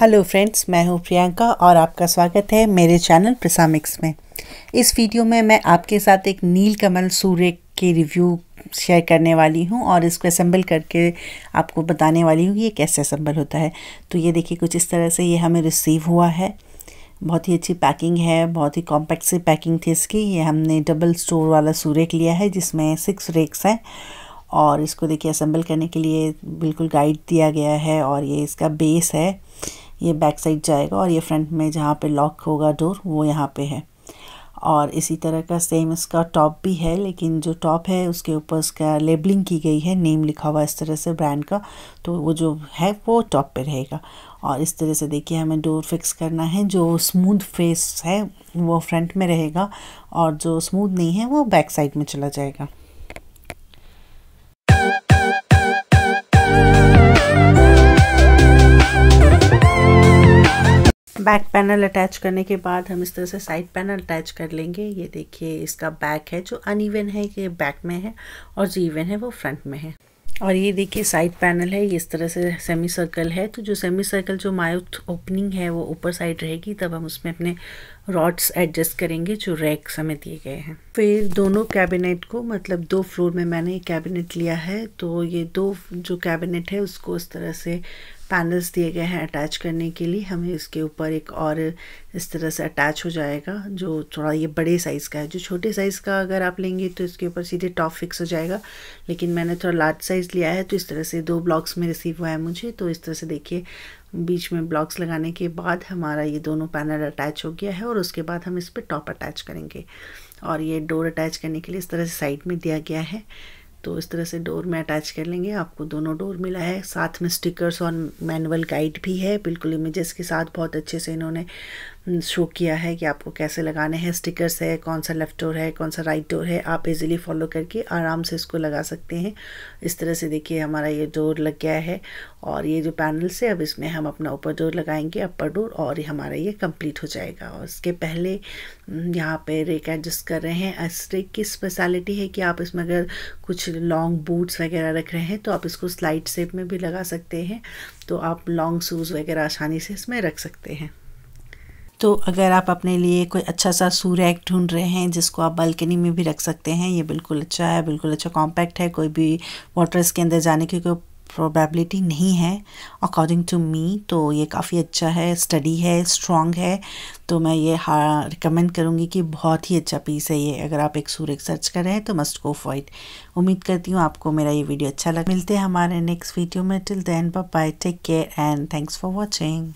Hello friends मैं हूँ प्रियंका और आपका स्वागत है मेरे चैनल प्रसामिक्स में। इस वीडियो में मैं आपके साथ एक नील कमल सूर्य के रिव्यू शेयर करने वाली हूँ और इसको असेंबल करके आपको बताने वाली हूँ ये कैसे असेंबल होता है। तो ये देखिए कुछ इस तरह से ये हमें रिसीव हुआ है। बहुत ही अच्छी पैकिंग है, बहुत ही कॉम्पैक्ट सी पैकिंग थी इसकी। ये हमने डबल स्टोर वाला सूरेक लिया है, जिसमें सिक्स रेक्स हैं। और इसको देखिए असेंबल करने के लिए बिल्कुल गाइड दिया गया है और ये इसका बेस है। ये बैक साइड जाएगा और ये फ्रंट में जहाँ पे लॉक होगा डोर वो यहाँ पे है। और इसी तरह का सेम इसका टॉप भी है, लेकिन जो टॉप है, उसके ऊपर उसका लेबलिंग की गई है नेम लिखा हुआ इस तरह से ब्रांड का तो वो जो है, वो टॉप पे रहेगा। और इस तरह से देखिए, हमें डोर फिक्स करना है, जो स्मूथ फेस है, वो फ्रंट में रहेगा और जो स्मूथ नहीं है, वो बैक साइड में चला जाएगा। बैक पैनल अटैच करने के बाद हम इस तरह से साइड पैनल अटैच कर लेंगे। ये देखिए, इसका बैक है जो अनइवन है, ये बैक में है और जो इवन है वो फ्रंट में है। और ये देखिए, साइड पैनल है, ये इस तरह से सेमी सर्कल है। तो जो सेमी सर्कल जो माउथ ओपनिंग है, वो ऊपर साइड रहेगी। तब हम उसमें अपने रॉड्स एडजस्ट करेंगे, जो रैक समय दिए गए हैं। फिर दोनों कैबिनेट को मतलब दो फ्लोर में मैंने कैबिनेट लिया है तो ये दो जो कैबिनेट है, उसको इस तरह से पैनल्स दिए गए हैं अटैच करने के लिए, हमें इसके ऊपर एक और इस तरह से अटैच हो जाएगा, जो थोड़ा ये बड़े साइज़ का है। जो छोटे साइज़ का अगर आप लेंगे तो इसके ऊपर सीधे टॉप फिक्स हो जाएगा, लेकिन मैंने थोड़ा लार्ज साइज़ लिया है तो इस तरह से दो ब्लॉक्स में रिसीव हुआ है मुझे। तो इस तरह से देखिए, बीच में ब्लॉक्स लगाने के बाद हमारा ये दोनों पैनल अटैच हो गया है, और उसके बाद हम इस पर टॉप अटैच करेंगे। और ये डोर अटैच करने के लिए इस तरह से साइड में दिया गया है। तो इस तरह से डोर में अटैच कर लेंगे। आपको दोनों डोर मिला है। साथ में स्टिकर्स और मैनुअल गाइड भी है। बिल्कुल इमेजेस के साथ बहुत अच्छे से इन्होंने शो किया है कि आपको कैसे लगाने हैं स्टिकर्स है, कौन सा लेफ़्ट डोर है, कौन सा राइट डोर है, आप इजीली फॉलो करके आराम से इसको लगा सकते हैं। इस तरह से देखिए हमारा ये डोर लग गया है और ये जो पैनल से अब इसमें हम अपना ऊपर डोर लगाएँगे अपर डोर और ये हमारा ये कंप्लीट हो जाएगा। और इसके पहले यहाँ पे रेक एडजस्ट कर रहे हैं। इस रेक की स्पेशलिटी है कि आप इसमें अगर कुछ लॉन्ग बूट्स वगैरह रख रहे हैं तो आप इसको स्लाइड सेप में भी लगा सकते हैं। तो आप लॉन्ग शूज़ वगैरह आसानी से इसमें रख सकते हैं। तो अगर आप अपने लिए कोई अच्छा सा सूरैक ढूंढ रहे हैं, जिसको आप बालकनी में भी रख सकते हैं, ये बिल्कुल अच्छा है, बिल्कुल अच्छा कॉम्पैक्ट है, कोई भी वाटर इसके अंदर जाने की कोई प्रोबेबिलिटी नहीं है। अकॉर्डिंग टू मी तो ये काफ़ी अच्छा है स्टडी है स्ट्रॉन्ग है। तो मैं ये हाँ रिकमेंड करूँगी कि बहुत ही अच्छा पीस है ये। अगर आप एक सूर्य सर्च कर रहे हैं तो मस्ट गो फॉर इट उम्मीद करती हूँ आपको मेरा ये वीडियो अच्छा लगा। मिलते हैं हमारे नेक्स्ट वीडियो में। Till then bye take care and thanks for watching